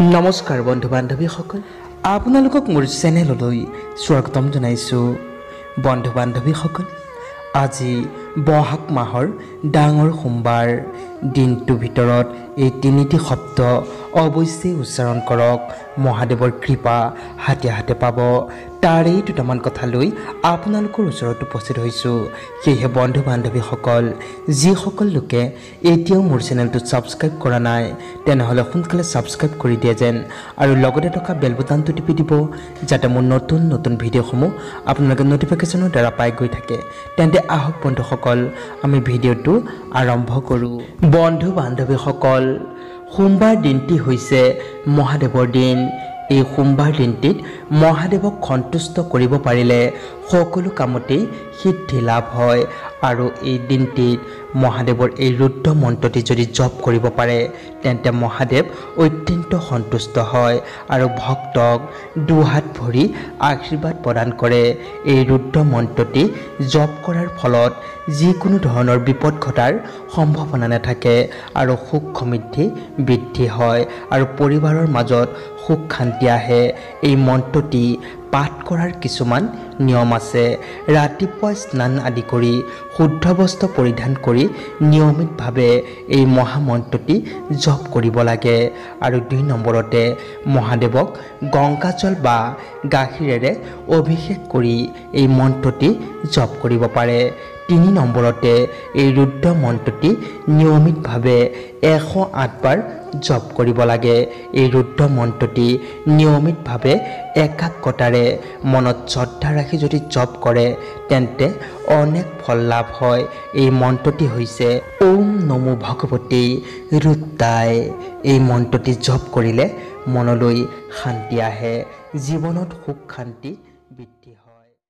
নমস্কাৰ বন্ধু বান্ধৱীসকল আপোনালোকক মোৰ চেনেললৈ স্বাগতম জনাইছোঁ। বন্ধু বান্ধৱীসকল আজি বহাগ মাহৰ ডাঙৰ সোমবাৰ। দিনটোৰ ভিতৰত এই তিনিটি শব্দ অৱশ্যেই উচ্চাৰণ কৰক। মহাদেৱৰ কৃপা হাতে হাতে পাব। তাৰেই দুটামান কথা লৈ আপোনালোকৰ ওচৰত উপস্থিত হৈছোঁ। সেয়েহে বন্ধু বান্ধৱীসকল যিসকল লোকে এতিয়াও মোৰ চেনেলটো ছাবস্ক্ৰাইব কৰা নাই তেনেহ'লে সোনকালে ছাবস্ক্ৰাইব কৰি দিয়ে যেন আৰু লগতে থকা বেল বুটানটো টিপি দিব যাতে মোৰ নতুন নতুন ভিডিঅ'সমূহ আপোনালোকে ন'টিফিকেশ্যনৰ দ্বাৰা পাই গৈ থাকে। তেন্তে আহক বন্ধুসকল আমি ভিডিঅ'টো আৰম্ভ কৰোঁ। বন্ধু বান্ধৱীসকল সোমবাৰ দিনটি হৈছে মহাদেৱৰ দিন। এই সোমবাৰ দিনটিত মহাদেৱক সন্তুষ্ট কৰিব পাৰিলে সকলো কামতেই সিদ্ধি লাভ হয়। আৰু এই দিনটিত মহাদেৱৰ এই ৰুদ্ৰ মন্ত্ৰটি যদি জপ কৰিব পাৰে তেন্তে মহাদেৱ অত্যন্ত সন্তুষ্ট হয় আৰু ভক্তক দুহাত ভৰি আশীৰ্বাদ প্ৰদান কৰে। এই ৰুদ্ৰ মন্ত্ৰটি জপ কৰাৰ ফলত যিকোনো ধৰণৰ বিপদ ঘটাৰ সম্ভাৱনা নাথাকে আৰু সুখ সমৃদ্ধি বৃদ্ধি হয় আৰু পৰিবাৰৰ মাজত সুখ শান্তি আহে। এই মন্ত্ৰটি পাঠ কৰাৰ কিছুমান নিয়ম আছে। ৰাতিপুৱা স্নান আদি কৰি শুদ্ধ বস্ত্ৰ পৰিধান কৰি নিয়মিতভাৱে এই মহামন্ত্ৰটি জপ কৰিব লাগে। আৰু দুই নম্বৰতে মহাদেৱক গংগাজল বা গাখীৰেৰে অভিষেক কৰি এই মন্ত্ৰটি জপ কৰিব পাৰে। তিনি নম্বৰতে এই ৰুদ্ৰ মন্ত্ৰটি নিয়মিতভাৱে এশ আঠবাৰ জপ কৰিব লাগে। এই ৰুদ্ৰ মন্ত্ৰটি নিয়মিতভাৱে একাগ্ৰতাৰে মনত শ্ৰদ্ধা ৰাখি যদি জপ কৰে তেন্তে অনেক ফল লাভ হয়। এই মন্ত্ৰটি হৈছে ওম নমো ভগৱতী ৰুদ্ৰাই এই মন্ত্ৰটি জপ কৰিলে মনলৈ শান্তি আহে। জীৱনত সুখ শান্তি বৃদ্ধি হয়।